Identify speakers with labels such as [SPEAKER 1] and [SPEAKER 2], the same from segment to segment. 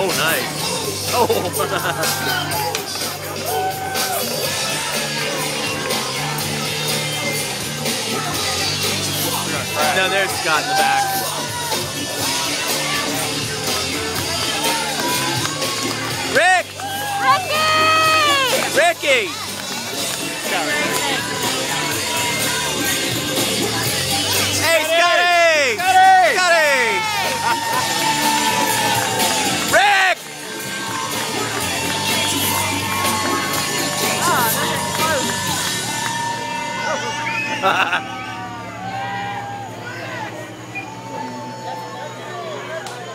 [SPEAKER 1] Oh, oh. no, there's Scott in the back. Rick!
[SPEAKER 2] Ricky!
[SPEAKER 1] Ricky!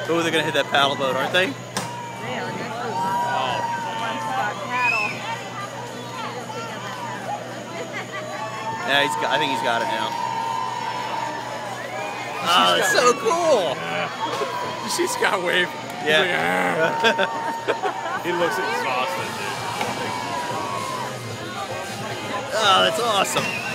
[SPEAKER 1] Oh, they're gonna hit that paddle boat, aren't they? Yeah, he's got, I think he's got it now. Oh, that's so cool.
[SPEAKER 3] You see Scott wave? He's
[SPEAKER 1] Yeah.
[SPEAKER 3] like, "Ah." he looks exhausted, dude.
[SPEAKER 1] Oh, that's
[SPEAKER 3] awesome.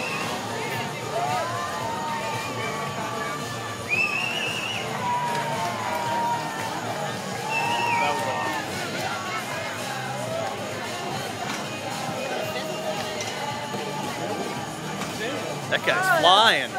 [SPEAKER 1] That guy's flying.